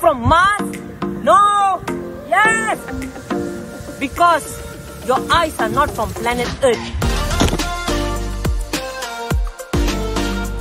from Mars? No! Yes! Because your eyes are not from planet Earth.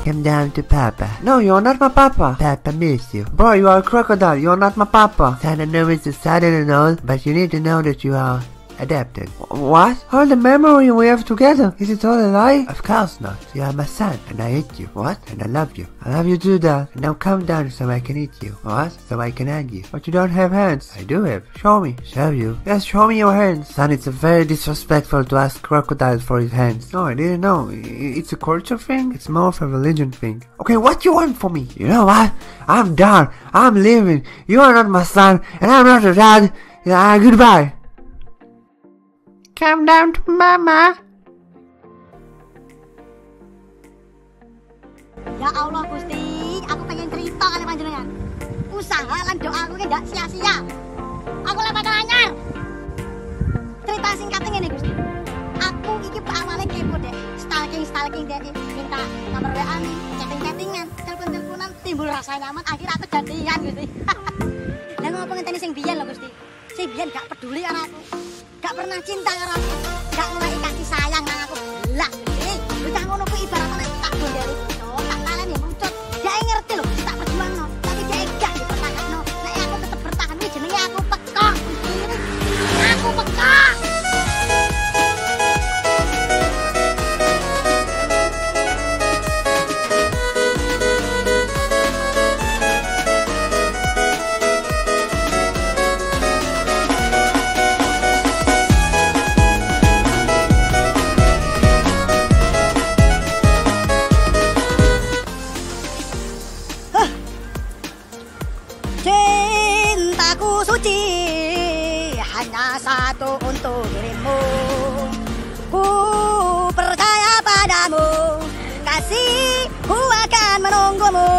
Come down to Papa. No, you're not my Papa. Papa miss you. Bro, you are a crocodile. You're not my Papa. Santa know it's excited and all, but you need to know that you are adapted. What? All the memory we have together. Is it all a lie? Of course not. You are my son, and I hate you. What? And I love you. I love you too, Dad. Now come down so I can eat you. What? So I can hug you. But you don't have hands. I do have. Show me. Show you. Yes, show me your hands. Son, it's a very disrespectful to ask crocodile for his hands. No, I didn't know. It's a culture thing. It's more of a religion thing. Okay, what you want from me? You know what? I'm done. I'm leaving. You are not my son, and I'm not your dad. Yeah, goodbye. Come down to mama. Ya Allah Gusti, aku pengen cerita kali panjenengan. Usaha lan doa aku gak sia-sia. Aku lek bakal anyar. Cerita singkat ngene Gusti. Aku iki awalnya kepo deh, stalking stalking deh, minta nomor WA nih, chatting chattingan, telepon teleponan, timbul rasa nyaman, akhirnya aku jadian Gusti. Lah ngopo ngenteni sing biyen lho Gusti. Sing biyen gak peduli karo aku. Gak pernah cinta karo aku. Gak mulai kasih sayang satu untuk dirimu. Ku percaya padamu, kasihku akan menunggumu.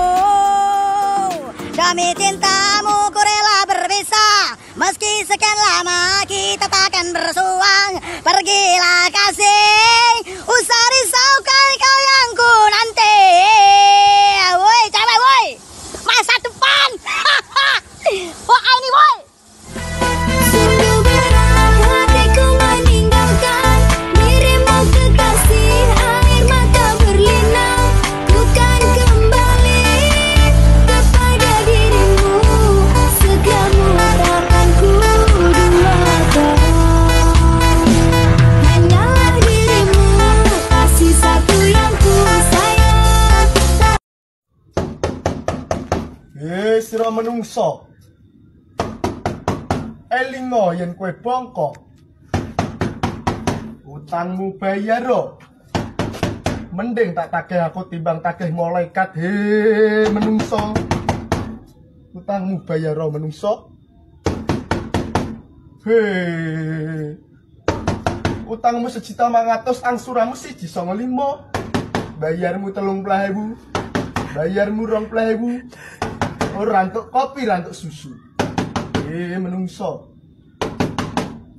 Demi cintamu ku rela berpisah, meski sekian lama kita takkan bersuang. Pergilah kasih, sira menungso. Elingo yen kowe bongkok. Utangmu bayar ro. Mending tak tagih aku timbang tagih malaikat. He, menungso. Utangmu bayar ro menungso. He. Utangmu sejuta mangatus angsuranmu siji songo limo. Bayarmu telung pelahewu. Bayarmu rong pelahewu. Ora rantuk kopi, rantuk susu. Eh, menungso.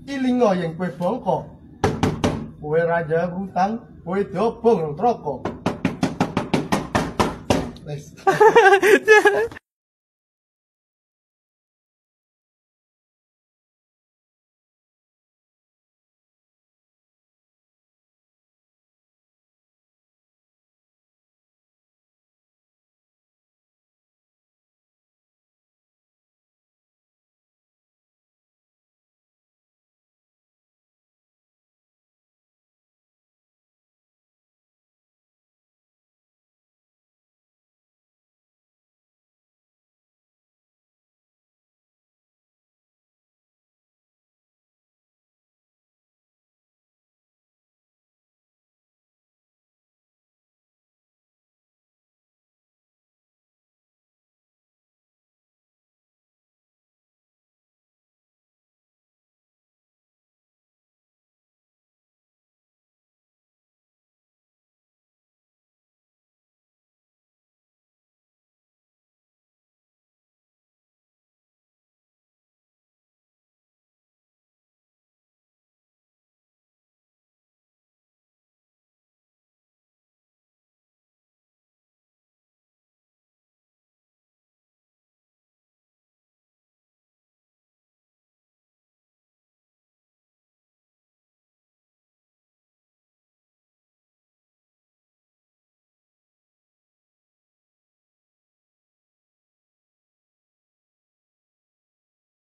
Ilingo yang kue bongkok. Kue raja hutang, kue diobong nang troko. Wes.